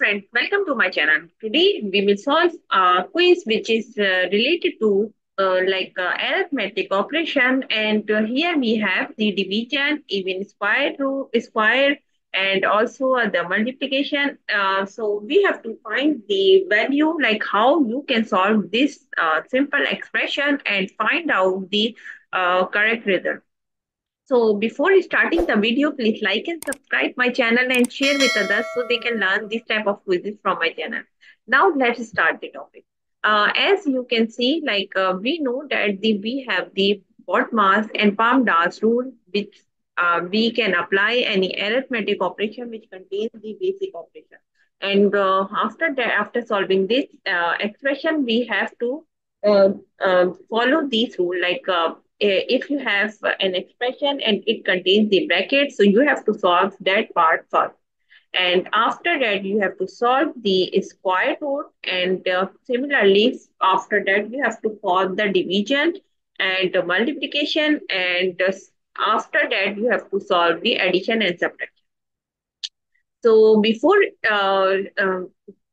friends, welcome to my channel. Today we will solve a quiz which is uh, related to uh, like uh, arithmetic operation and uh, here we have the division, even square root, square and also uh, the multiplication. Uh, so we have to find the value like how you can solve this simple expression and find out the correct result. So before starting the video, please like and subscribe my channel and share with others so they can learn this type of quizzes from my channel. Now let's start the topic. Uh, as you can see, like uh, we know that the we have the BODMAS and PEMDAS rule, which uh, we can apply any arithmetic operation which contains the basic operation. And uh, after that, after solving this uh, expression, we have to uh, follow this rule like if you have an expression and it contains the bracket, so you have to solve that part first. And after that, you have to solve the square root. And uh, similarly, after that, you have to solve the division and the multiplication. And uh, after that, you have to solve the addition and subtraction. So before uh, um,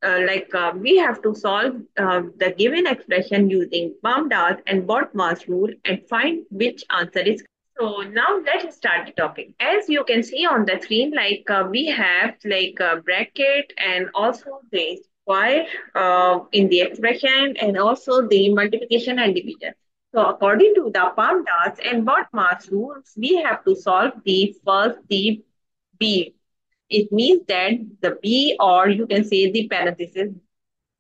uh, like uh, we have to solve uh, the given expression using PEMDAS and BODMAS rule and find which answer is so now let's start the topic. As you can see on the screen, like uh, we have like a bracket and also the square uh, in the expression and also the multiplication and division. So according to the PEMDAS and BODMAS rules, we have to solve the first the B it means that the B or you can say the parenthesis,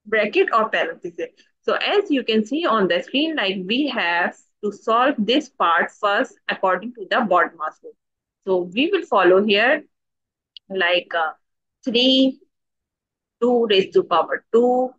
bracket or parenthesis. So as you can see on the screen, like we have to solve this part first according to the BODMAS rule. So we will follow here like uh, 3, 2 raised to power 2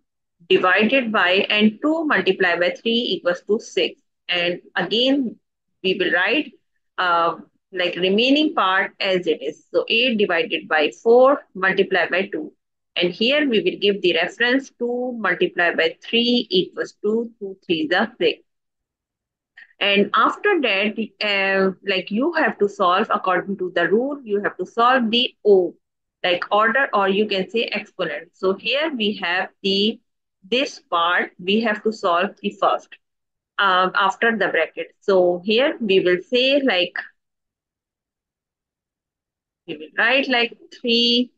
divided by and 2 multiplied by 3 equals to 6. And again, we will write uh, like remaining part as it is. So 8 divided by 4 multiplied by 2. And here we will give the reference 2 multiplied by 3 equals 2, 2, 3 is a 6. And after that, uh, like you have to solve according to the rule, you have to solve the O, like order or you can say exponent. So here we have the, this part, we have to solve the first uh, after the bracket. So here we will say like we will write like 3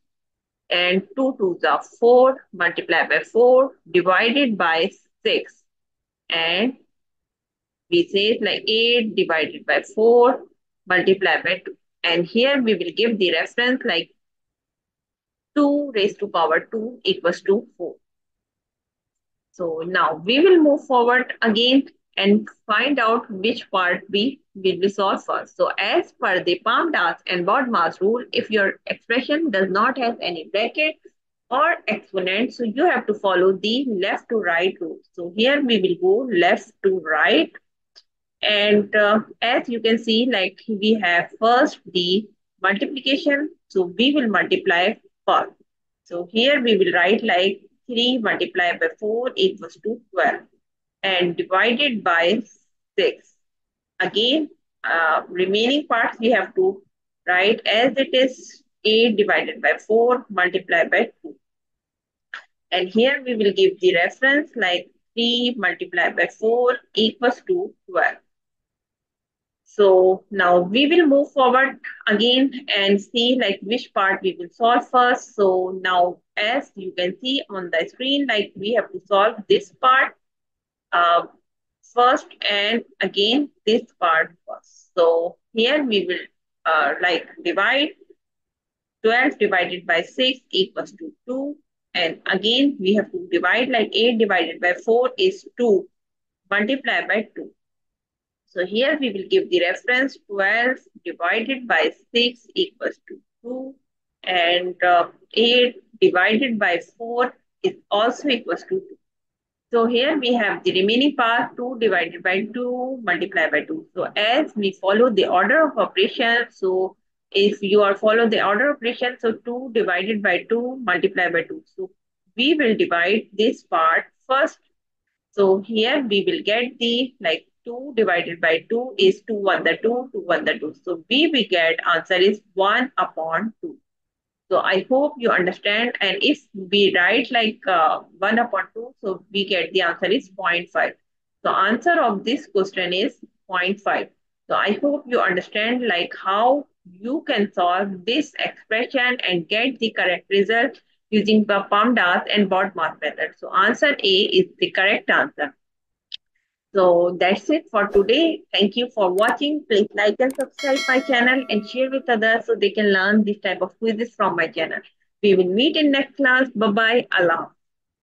and 2 to the 4 multiplied by 4 divided by 6 and we say like 8 divided by 4 multiplied by 2 and here we will give the reference like 2 raised to power 2 equals to 4. So now we will move forward again and find out which part we will be solved first. So as per the palm PEMDAS and BODMAS rule, if your expression does not have any bracket or exponent, so you have to follow the left to right rule. So here we will go left to right. And uh, as you can see, like we have first the multiplication. So we will multiply first. So here we will write like 3 multiplied by 4 equals to 12 and divided by 6. Again, uh, remaining parts we have to write as it is 8 divided by 4 multiplied by 2. And here we will give the reference like 3 multiplied by 4 equals to 12. So now we will move forward again and see like which part we will solve first. So now as you can see on the screen, like we have to solve this part uh, first and again this part first. So here we will uh, like divide 12 divided by 6 equals to 2. And again, we have to divide like 8 divided by 4 is 2. Multiply by 2. So here we will give the reference 12 divided by 6 equals to 2. And uh, 8 divided by 4 is also equals to 2. So here we have the remaining part 2 divided by 2 multiplied by 2. So as we follow the order of operation, so if you are follow the order of operation, so 2 divided by 2 multiplied by 2. So we will divide this part first. So here we will get the like 2 divided by 2 is 2 1 the 2, 2 1 the 2. So we will get answer is 1 upon 2. So I hope you understand. And if we write like uh, 1 upon 2, so we get the answer is 0.5. So answer of this question is 0.5. So I hope you understand like how you can solve this expression and get the correct result using the PEMDAS and BODMAS method. So answer A is the correct answer. So that's it for today. Thank you for watching. Please like and subscribe my channel and share with others so they can learn this type of quizzes from my channel. We will meet in next class. Bye-bye. Allah.